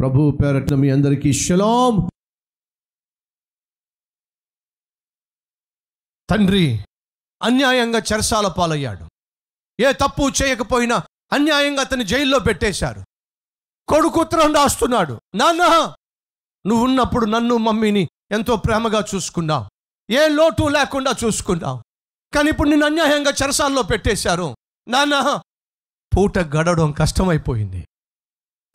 ప్రభు పేరట్ల మీ అందరికీ షలాం. తండ్రి అన్యాయంగా చెరసాల పాలయ్యాడు. ఏ తప్పు చేయకపోయినా అన్యాయంగా అతన్ని జైల్లో పెట్టేశారు. కొడుకుత్రం రాస్తున్నాడు. నాన్న నువ్వు ఉన్నప్పుడు నన్ను మమ్మీని ఎంతో ప్రేమగా చూసుకున్నావు. ఏ లోటు లేకుండా చూసుకున్నావు. కానీ ఇప్పుడు నిన్ను అన్యాయంగా చెరసాల్లో పెట్టేశారు. నాన్న పూట గడవడం కష్టమైపోయింది.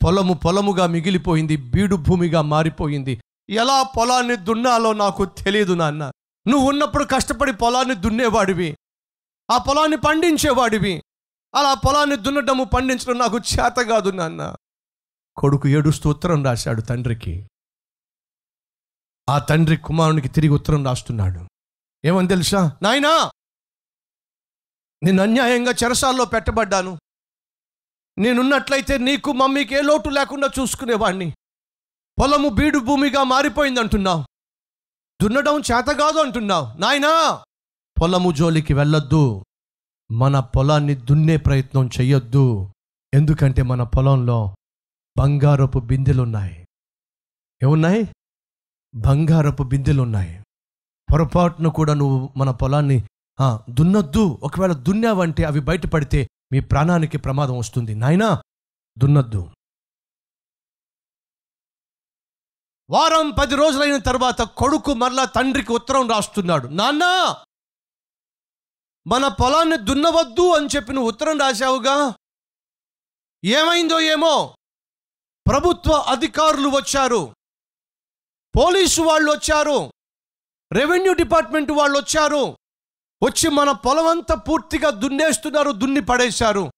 పొలము పొలముగా మిగిలిపోయింది బీడు భూమిగా మారిపోయింది. ఎలా పొలాన్ని దున్నాలో నాకు తెలియదు నాన్న. నువ్వు ఉన్నప్పుడు కష్టపడి పొలాన్ని దున్నేవాడివి. ఆ పొలాన్ని పండించేవాడివి. అలా పొలాన్ని దున్నడము పండించడం నాకు చేత కాదు నాన్న. కొడుకు ఏడుస్తూ ఉత్తరం రాశాడు తండ్రికి. ఆ తండ్రి కుమారునికి తిరిగి ఉత్తరం రాస్తున్నాడు. ఏమని తెలుసా? నాయనా నేను అన్యాయంగా చెరసాల్లో పెట్టబడ్డాను. నేనున్నట్లయితే నీకు మమ్మీకి ఏ లోటు లేకుండా చూసుకునేవాడిని పొలము బీడు భూమిగా మారిపోయింది అంటున్నావు దున్నడం చేత కాదు అంటున్నావు. నాయనా! పొలము జోలికి వెళ్ళొద్దు. మన పొలాన్ని దున్నే ప్రయత్నం చెయ్యొద్దు. ఎందుకంటే మన పొలంలో బంగారపు బిందెలున్నాయి. ఏమున్నాయి? బంగారపు బిందెలున్నాయి. పొరపాటును కూడా నువ్వు మన పొలాన్ని దున్నొద్దు. ఒకవేళ దున్నావంటే అవి బయటపడితే మీ ప్రాణానికి ప్రమాదం వస్తుంది. నాయనా దున్నద్దు. వారం పది రోజులైన తర్వాత కొడుకు మరలా తండ్రికి ఉత్తరం రాస్తున్నాడు. నాన్న మన పొలాన్ని దున్నవద్దు అని చెప్పి నువ్వు ఉత్తరం రాశావుగా? ఏమైందో ఏమో? ప్రభుత్వ అధికారులు వచ్చారు. పోలీసు వాళ్ళు వచ్చారు. రెవెన్యూ డిపార్ట్మెంట్ వాళ్ళు వచ్చారు. వచ్చి మన పొలం అంతా పూర్తిగా దున్నేస్తున్నారు దున్ని పడేశారు.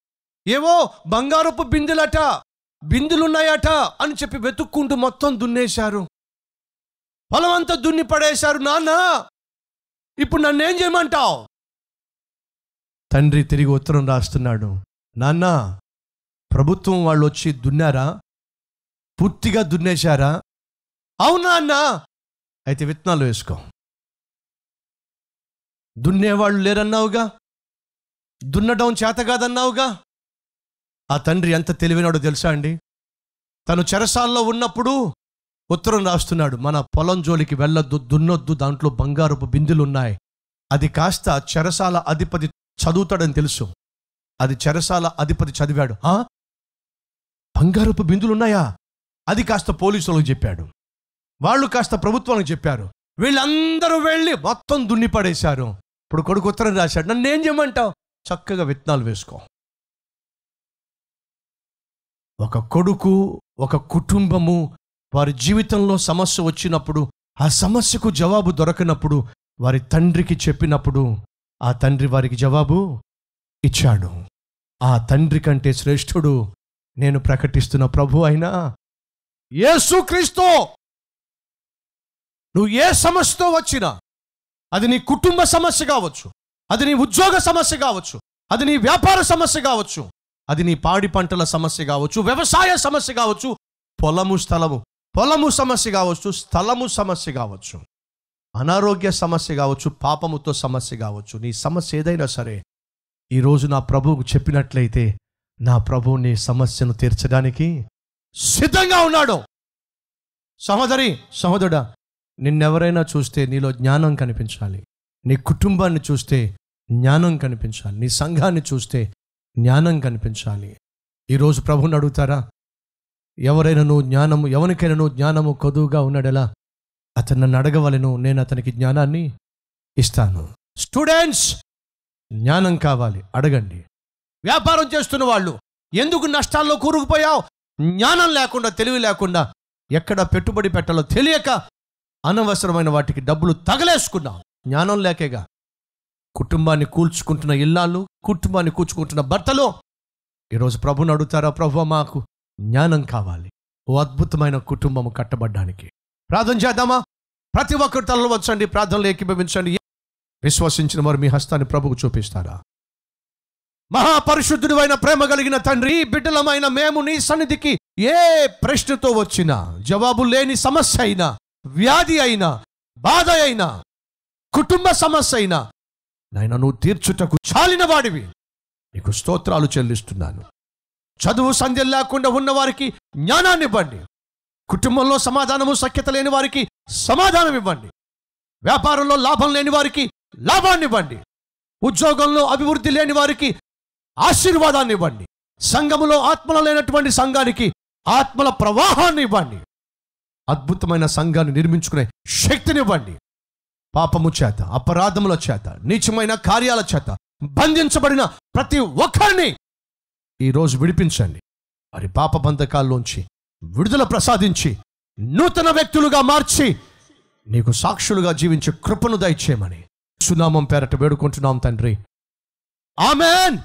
ఏవో బంగారపు బిందులట బిందులున్నాయట అని చెప్పి వెతుక్కుంటూ మొత్తం దున్నేశారు. పొలం అంతా దున్ని పడేశారు నాన్న ఇప్పుడు నన్నేం చేయమంటావు? తండ్రి తిరిగి ఉత్తరం రాస్తున్నాడు నాన్న ప్రభుత్వం వాళ్ళు వచ్చి దున్నారా? పూర్తిగా దున్నేశారా? అవునా అన్న అయితే విత్తనాలు వేసుకో. దున్నేవాళ్ళు లేరన్నావుగా? దున్నడం చేత కాదన్నావుగా? ఆ తండ్రి ఎంత తెలివినాడో తెలుసా అండి? తను చెరసాల్లో ఉన్నప్పుడు ఉత్తరం రాస్తున్నాడు మన పొలం జోలికి వెళ్ళొద్దు దున్నొద్దు దాంట్లో బంగారపు బిందులున్నాయి. అది కాస్త చెరసాల అధిపతి చదువుతాడని తెలుసు. అది చెరసాల అధిపతి చదివాడు. ఆ? బంగారపు బిందులున్నాయా? అది కాస్త పోలీసులకు చెప్పాడు. వాళ్ళు కాస్త ప్రభుత్వానికి చెప్పారు. వీళ్ళందరూ వెళ్ళి మొత్తం దున్నిపడేశారు ఇప్పుడు కొడుకు ఉత్తరం రాశాడు. నన్ను ఏం చేయమంటావు? చక్కగా విత్తనాలు వేసుకో. ఒక కొడుకు ఒక కుటుంబము వారి జీవితంలో సమస్య వచ్చినప్పుడు ఆ సమస్యకు జవాబు దొరకనప్పుడు వారి తండ్రికి చెప్పినప్పుడు ఆ తండ్రి వారికి జవాబు ఇచ్చాడు. ఆ తండ్రి కంటే శ్రేష్ఠుడు నేను ప్రకటిస్తున్న ప్రభు అయినా యేసుక్రీస్తు! నువ్వు ఏ సమస్యతో వచ్చినా అది నీ కుటుంబ సమస్య కావచ్చు. అది నీ ఉద్యోగ సమస్య కావచ్చు. అది నీ వ్యాపార సమస్య కావచ్చు. అది నీ పాడి పంటల సమస్య కావచ్చు. వ్యవసాయ సమస్య కావచ్చు. పొలము స్థలము. పొలము సమస్య కావచ్చు. స్థలము సమస్య కావచ్చు. అనారోగ్య సమస్య కావచ్చు. పాపముతో సమస్య కావచ్చు. నీ సమస్య ఏదైనా సరే ఈరోజు నా ప్రభువుకు చెప్పినట్లయితే నా ప్రభువు నీ సమస్యను తీర్చడానికి సిద్ధంగా ఉన్నాడు. సహోదరి సహోదరుడా నిన్నెవరైనా చూస్తే నీలో జ్ఞానం కనిపించాలి. నీ కుటుంబాన్ని చూస్తే జ్ఞానం కనిపించాలి. నీ సంఘాన్ని చూస్తే జ్ఞానం కనిపించాలి. ఈరోజు ప్రభుని అడుగుతారా? ఎవరైనా నువ్వు జ్ఞానము ఎవరికైనా నువ్వు జ్ఞానము కొదువుగా ఉన్నాడెలా? అతను నన్ను అడగవలను నేను అతనికి జ్ఞానాన్ని ఇస్తాను. స్టూడెంట్స్ జ్ఞానం కావాలి. అడగండి. వ్యాపారం చేస్తున్న వాళ్ళు ఎందుకు నష్టాల్లో కూరుకుపోయావు? జ్ఞానం లేకుండా తెలివి లేకుండా ఎక్కడ పెట్టుబడి పెట్టాలో తెలియక అనవసరమైన వాటికి డబ్బులు తగలేసుకున్నాం. జ్ఞానం లేకేగా. కుటుంబాన్ని కూల్చుకుంటున్న ఇల్లాలు కుటుంబాన్ని కూర్చుకుంటున్న భర్తలు. ఈరోజు ప్రభుని అడుగుతారా ప్రభు మాకు జ్ఞానం కావాలి. ఓ అద్భుతమైన కుటుంబం కట్టబడ్డానికి. ప్రార్థన చేద్దామా? ప్రతి ఒక్కరి తలలో వచ్చండి ప్రార్థనలు ఏకీభవించండి. విశ్వసించిన వారు మీ హస్తాన్ని ప్రభుకు చూపిస్తారా? మహాపరిశుద్ధుడు అయిన ప్రేమ కలిగిన తండ్రి బిడ్డలమైన మేము నీ సన్నిధికి ఏ ప్రశ్నతో వచ్చినా జవాబు లేని సమస్య అయినా వ్యాధి అయినా బాధ అయినా కుటుంబ సమస్య అయినా నాయన నువ్వు తీర్చుటకు చాలిన వాడివి నీకు స్తోత్రాలు చెల్లిస్తున్నాను. చదువు సంధ్య లేకుండా ఉన్న వారికి జ్ఞానాన్ని ఇవ్వండి. కుటుంబంలో సమాధానము సఖ్యత లేని వారికి సమాధానం ఇవ్వండి. వ్యాపారంలో లాభం లేని వారికి లాభాన్ని ఇవ్వండి. ఉద్యోగంలో అభివృద్ధి లేని వారికి ఆశీర్వాదాన్ని ఇవ్వండి. సంఘములో ఆత్మల లేనటువంటి సంఘానికి ఆత్మల ప్రవాహాన్ని ఇవ్వండి. అద్భుతమైన సంఘాన్ని నిర్మించుకునే శక్తినివ్వండి. పాపము చేత అపరాధముల చేత నీచమైన కార్యాల చేత బంధించబడిన ప్రతి ఒక్కరిని ఈరోజు విడిపించండి. వారి పాప బంధకాల్లోంచి విడుదల ప్రసాదించి నూతన వ్యక్తులుగా మార్చి నీకు సాక్షులుగా జీవించే కృపను దయచేయమని సునామం పేరట వేడుకుంటున్నాం తండ్రి. ఆమెన్!